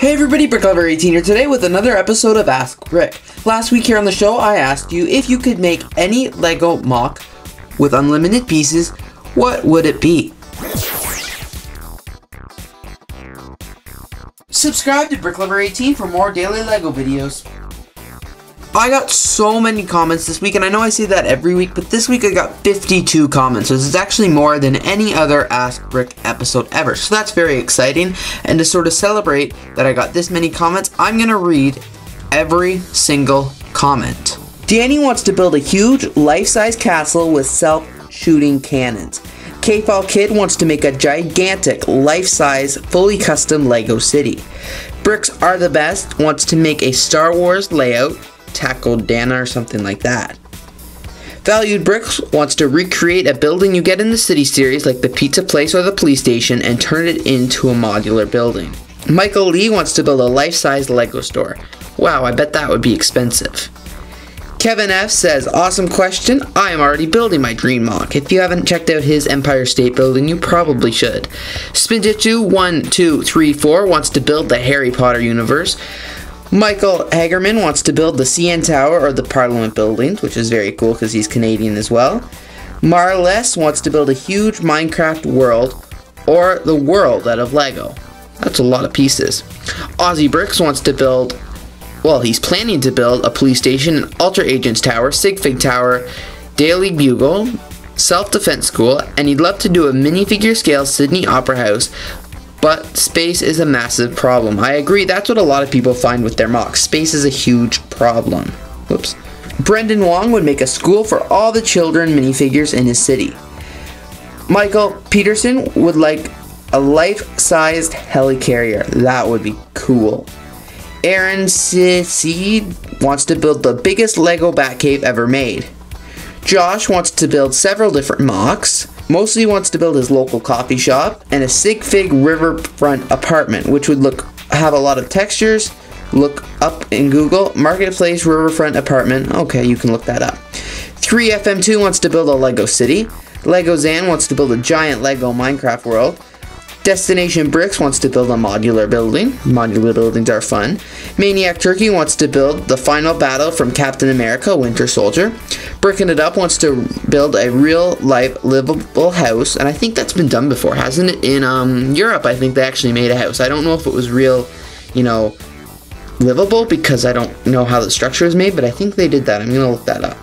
Hey everybody, BrickLover18 here today with another episode of Ask Brick. Last week here on the show, I asked you if you could make any Lego MOC with unlimited pieces, what would it be? Subscribe to BrickLover18 for more daily Lego videos. I got so many comments this week, and I know I say that every week, but this week I got 52 comments, so this is actually more than any other Ask Brick episode ever, so that's very exciting, and to sort of celebrate that I got this many comments, I'm going to read every single comment. Danny wants to build a huge, life-size castle with self-shooting cannons. K-Fall Kid wants to make a gigantic, life-size, fully custom Lego city. Bricks Are The Best wants to make a Star Wars layout Takodana or something like that. Valued Bricks wants to recreate a building you get in the City series like the pizza place or the police station and turn it into a modular building. Michael Lee wants to build a life-size Lego store. Wow, I bet that would be expensive. Kevin F says, awesome question. I am already building my dream MOC. If you haven't checked out his Empire State Building, you probably should. Spinjitzu1234 wants to build the Harry Potter universe. Michael Hagerman wants to build the CN Tower or the Parliament buildings, which is very cool because he's Canadian as well. Marles wants to build a huge Minecraft world or the world out of Lego. That's a lot of pieces. Aussie Bricks wants to build, well, he's planning to build a police station, an Ultra Agents Tower, Sigfig Tower, Daily Bugle, Self Defense School, and he'd love to do a minifigure scale Sydney Opera House but space is a massive problem. I agree, that's what a lot of people find with their MOCs. Space is a huge problem. Whoops. Brendan Wong would make a school for all the children minifigures in his city. Michael Peterson would like a life-sized helicarrier. That would be cool. Aaron Seed wants to build the biggest Lego Batcave ever made. Josh wants to build several different MOCs. Mostly wants to build his local coffee shop and a Sigfig riverfront apartment, which would look have a lot of textures. Look up in Google, Marketplace Riverfront Apartment. Okay, you can look that up. 3FM2 wants to build a Lego city. Lego Zan wants to build a giant Lego Minecraft world. Destination Bricks wants to build a modular building. Modular buildings are fun. Maniac Turkey wants to build the final battle from Captain America Winter Soldier. Bricking It Up wants to build a real life livable house, and I think that's been done before, hasn't it? In um, Europe, I think they actually made a house. I don't know if it was real, you know, livable because I don't know how the structure is made, but I think they did that. I'm gonna look that up.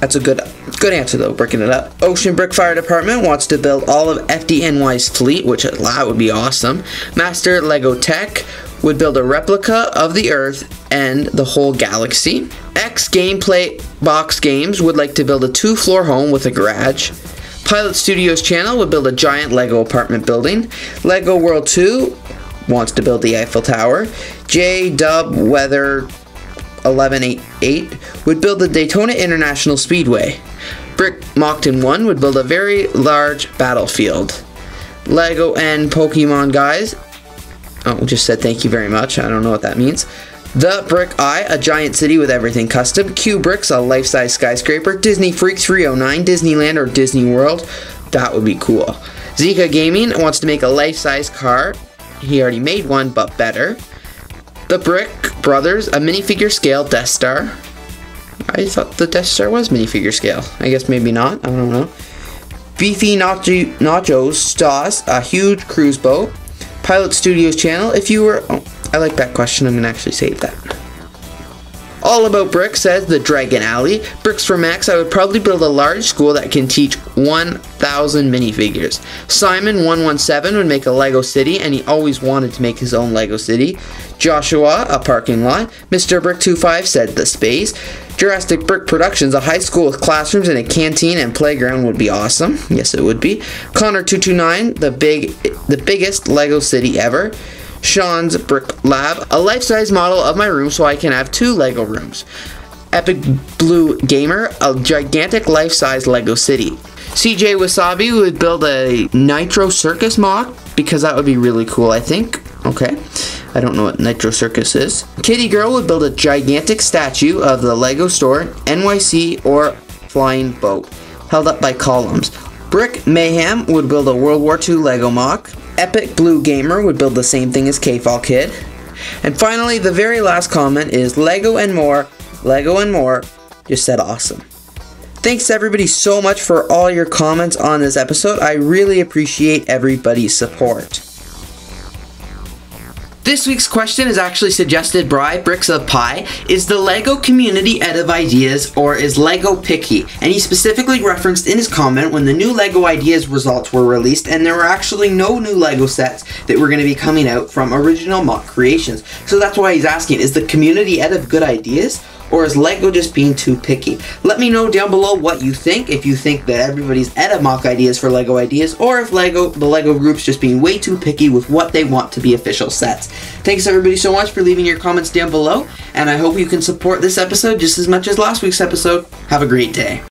That's a good good answer though, breaking it up. Ocean Brick Fire Department wants to build all of FDNY's fleet, which uh, that would be awesome. Master Lego Tech would build a replica of the Earth and the whole galaxy. X Gameplay Box Games would like to build a two-floor home with a garage. Pilot Studios channel would build a giant Lego apartment building. Lego World 2 wants to build the Eiffel Tower. J Dub Weather 1188 would build the Daytona International Speedway. Brick Mockton 1 would build a very large battlefield. Lego and Pokemon guys. Oh, just said thank you very much. I don't know what that means. The Brick Eye, a giant city with everything custom. Q Bricks, a life-size skyscraper. Disney Freak 309, Disneyland or Disney World. That would be cool. Zika Gaming wants to make a life-size car. He already made one, but better. The Brick Brothers, a minifigure scale Death Star. I thought the Death Star was minifigure scale. I guess maybe not. I don't know. Beefy Nacho, Nachos Stoss, a huge cruise boat. Pilot Studios channel. If you were... Oh, I like that question. I'm going to actually save that. All About Bricks says the Dragon Alley. Bricks for Max, I would probably build a large school that can teach 1,000 minifigures. Simon117 would make a Lego city, and he always wanted to make his own Lego city. Joshua, a parking lot. Mr. Brick25 said the space. Jurassic Brick Productions, a high school with classrooms and a canteen and playground would be awesome. Yes, it would be. Connor229, the big, the biggest Lego city ever. Sean's Brick Lab, a life-size model of my room so I can have two Lego rooms. Epic Blue Gamer, a gigantic life-size Lego city. CJ Wasabi would build a Nitro Circus MOC because that would be really cool, I think. Okay. I don't know what Nitro Circus is. Kitty Girl would build a gigantic statue of the Lego store, NYC, or flying boat, held up by columns. Brick Mayhem would build a World War II Lego MOC. Epic Blue Gamer would build the same thing as K-Fall Kid. And finally, the very last comment is Lego and more, Lego and more, just said awesome. Thanks everybody so much for all your comments on this episode. I really appreciate everybody's support. This week's question is actually suggested by Bricks of Pie. Is the LEGO community out of ideas or is LEGO picky? And he specifically referenced in his comment when the new LEGO ideas results were released and there were actually no new LEGO sets that were going to be coming out from original MOC creations. So that's why he's asking, is the community out of good ideas or is LEGO just being too picky? Let me know down below what you think, if you think that everybody's out of MOC ideas for LEGO ideas, or if LEGO, the LEGO group's just being way too picky with what they want to be official sets. Thanks everybody so much for leaving your comments down below, and I hope you can support this episode just as much as last week's episode. Have a great day.